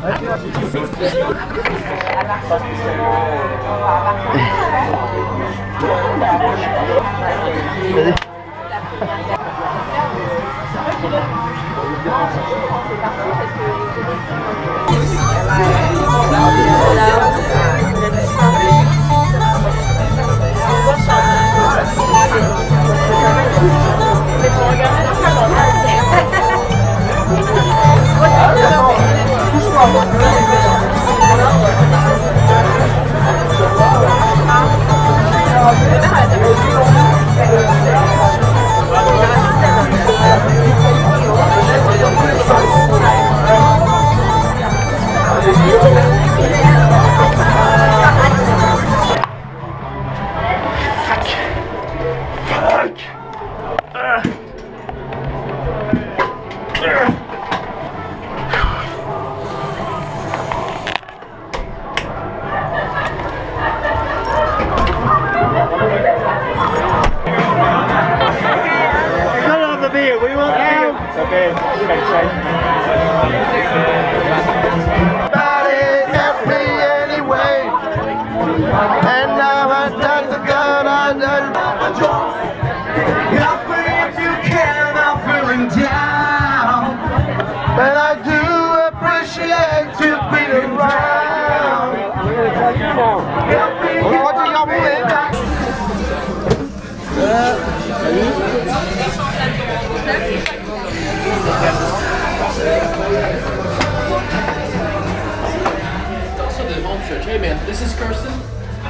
Vas-y.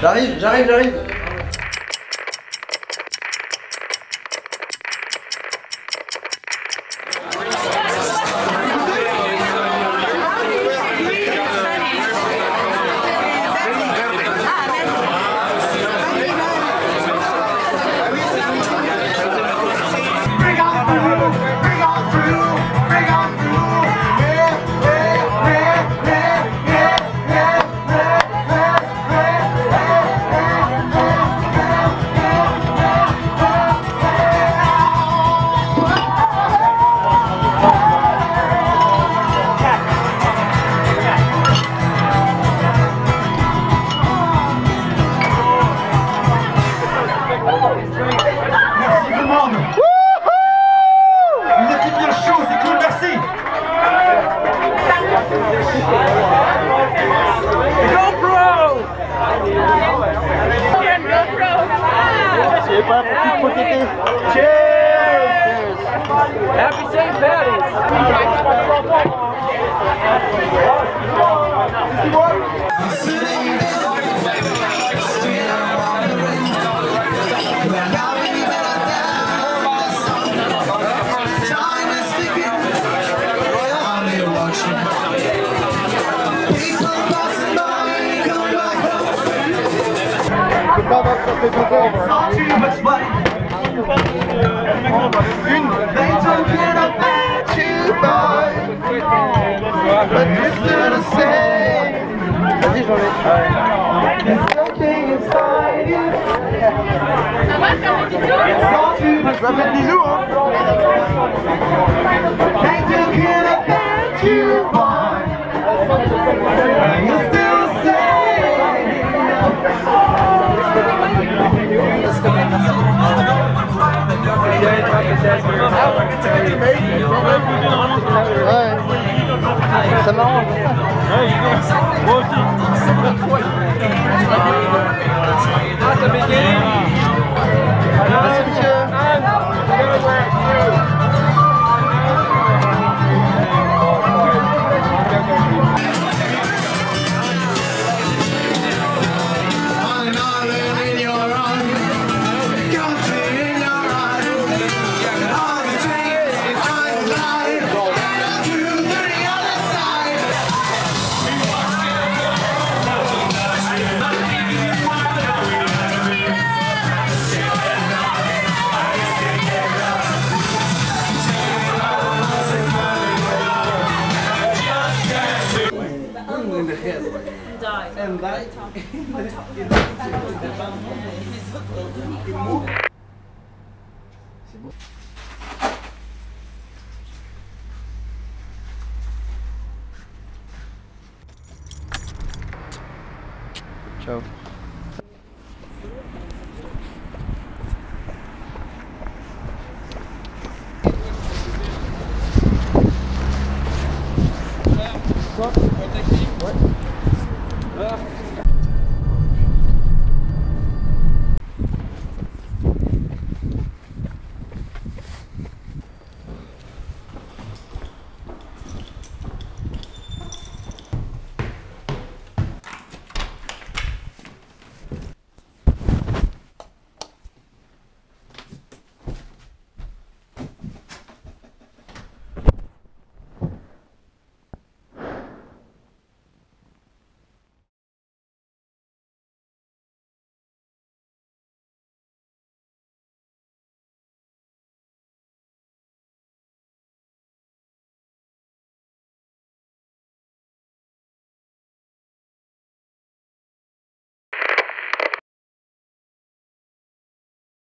J'arrive, j'arrive, j'arrive. Cheers! Happy St. Patty's! I'm It's too much money. But it's still the same. Vas-y, j'en ai. It's looking inside you. Ça fait des jours, hein. About you, boy. It's still the same. Ça m'arrange. Ah, in the head. Like, die. And die. it toi. Ouais. Voilà.